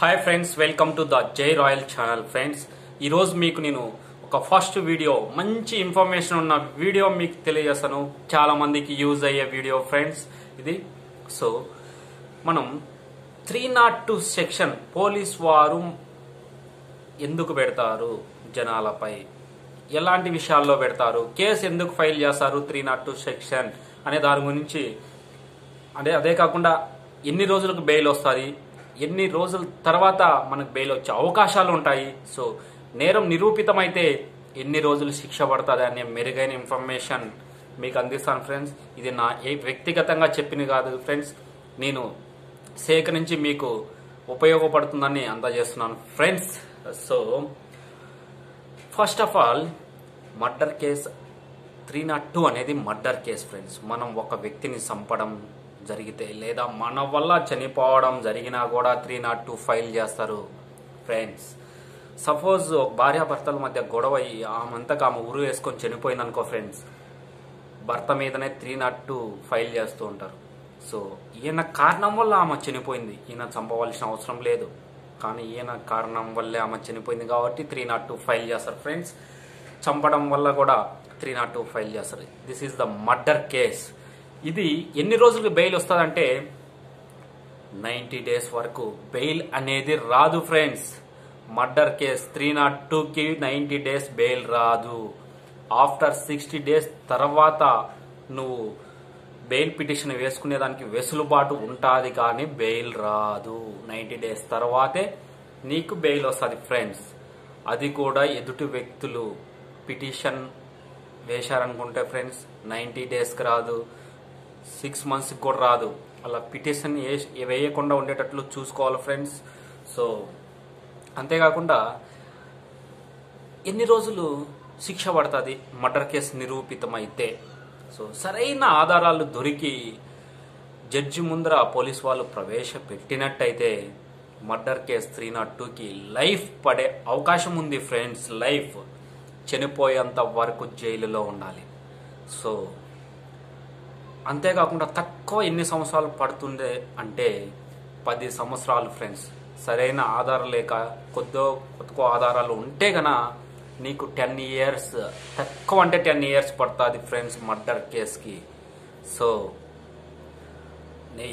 Hi friends welcome to the Jai Royal channel friends ఈరోజు మీకు నేను ఒక ఫస్ట్ వీడియో మంచి ఇన్ఫర్మేషన్ ఉన్న వీడియో మీకు తెలియజేస్తాను. చాలా మందికి యూజ్ అయ్యే వీడియో ఫ్రెండ్స్ ఇది. సో మనం three not two section police వారు ఎందుకు పెడతారు జనాలపై? ఎలాంటి విషయాల్లో పెడతారు? కేసు ఎందుకు ఫైల్ చేస్తారు త్రీ నాట్ టూ సెక్షన్ అనే దాని గురించి అంటే అదే కాకుండా ఎన్ని రోజులకు బెయిల్ వస్తుంది? ఎన్ని రోజుల తర్వాత మనకు బెయిల్ వచ్చే అవకాశాలు ఉంటాయి. సో నేరం నిరూపితమైతే ఎన్ని రోజులు శిక్ష పడుతుంది అనే మెరుగైన ఇన్ఫర్మేషన్ మీకు అందిస్తాను ఫ్రెండ్స్ ఇది నా ఏ వ్యక్తిగతంగా చెప్పింది కాదు ఫ్రెండ్స్ నేను సేకరించి మీకు ఉపయోగపడుతుందని అందజేస్తున్నాను friends so first of all murder case three not two అనేది మర్డర్ కేస్ ఫ్రెండ్స్ మనం ఒక వ్యక్తిని చంపడం జరిగితే లేదా మన వల్ల చనిపోవడం జరిగినా కూడా త్రీ నాట్ టూ ఫైల్ చేస్తారు. ఫ్రెండ్స్ సపోజ్ ఒక భార్యాభర్తల మధ్య గొడవ అయ్యి ఆమెంతకు ఆమె ఉరు వేసుకొని చనిపోయింది అనుకో ఫ్రెండ్స్ భర్త మీదనే త్రీ నాట్ టూ ఫైల్ చేస్తూ ఉంటారు. సో ఈయన కారణం వల్ల ఆమె చనిపోయింది. ఈయన చంపవలసిన అవసరం లేదు. కానీ ఈయన కారణం వల్లే ఆమె చనిపోయింది కాబట్టి త్రీ నాట్ టూ ఫైల్ చేస్తారు. ఫ్రెండ్స్ చంపడం వల్ల కూడా త్రీ నాట్ టూ ఫైల్ చేస్తారు. This is the murder case ఇది ఎన్ని రోజులకు బెయిల్ వస్తుందంటే నైంటీ డేస్ వరకు బెయిల్ అనేది రాదు friends. Murder case three not టూకి నైంటీ డేస్ బెయిల్ రాదు. ఆఫ్టర్ సిక్స్టీ డేస్ తర్వాత నువ్వు బెయిల్ పిటిషన్ వేసుకునేదానికి వెసులుబాటు ఉంటుంది కానీ బెయిల్ రాదు. నైంటీ డేస్ తర్వాతే నీకు బెయిల్ వస్తుంది ఫ్రెండ్స్. అది కూడా ఎదుటి వ్యక్తులు పిటిషన్ వేశారనుకుంటే ఫ్రెండ్స్ నైంటీ డేస్కి రాదు. సిక్స్ మంత్స్కి కూడా రాదు. అలా పిటిషన్ వేయకుండా ఉండేటట్లు చూసుకోవాలి ఫ్రెండ్స్. సో అంతేకాకుండా ఎన్ని రోజులు శిక్ష పడుతుంది? Murder case నిరూపితమైతే. సో సరైన ఆధారాలు దొరికి జడ్జి ముందర పోలీస్ వాళ్ళు ప్రవేశపెట్టినట్టయితే మర్డర్ కేసు త్రీ నాట్ టూకి లైఫ్ పడే అవకాశం ఉంది ఫ్రెండ్స్. లైఫ్ చనిపోయేంత వరకు జైలులో ఉండాలి. సో అంతేకాకుండా తక్కువ ఎన్ని సంవత్సరాలు పడుతుండే అంటే పది సంవత్సరాలు ఫ్రెండ్స్ సరైన ఆధారం లేక కొద్దో కొత్త ఆధారాలు ఉంటే గన నీకు టెన్ ఇయర్స్ తక్కువ అంటే టెన్ ఇయర్స్ పడుతుంది ఫ్రెండ్స్ మర్డర్ కేసుకి సో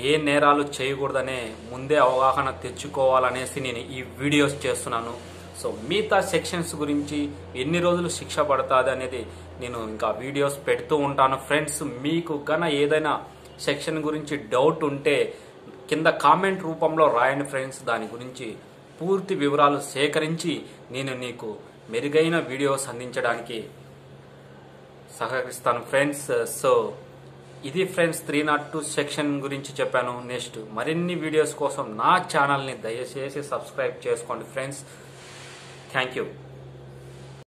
ఏ నేరాలు చేయకూడదనే ముందే అవగాహన తెచ్చుకోవాలనేసి నేను ఈ వీడియోస్ చేస్తున్నాను. సో మిగతా సెక్షన్స్ గురించి ఎన్ని రోజులు శిక్ష పడుతుంది అనేది నేను ఇంకా వీడియోస్ పెడుతూ ఉంటాను. ఫ్రెండ్స్ మీకు గన ఏదైనా సెక్షన్ గురించి డౌట్ ఉంటే కింద కామెంట్ రూపంలో రాయండి ఫ్రెండ్స్ దాని గురించి పూర్తి వివరాలు సేకరించి నేను నీకు మెరుగైన వీడియోస్ అందించడానికి సహకరిస్తాను ఫ్రెండ్స్ సో ఇది friends three not two section గురించి చెప్పాను. నెక్స్ట్ మరిన్ని వీడియోస్ కోసం నా ఛానల్ని దయచేసి సబ్స్క్రైబ్ చేసుకోండి ఫ్రెండ్స్ Thank you.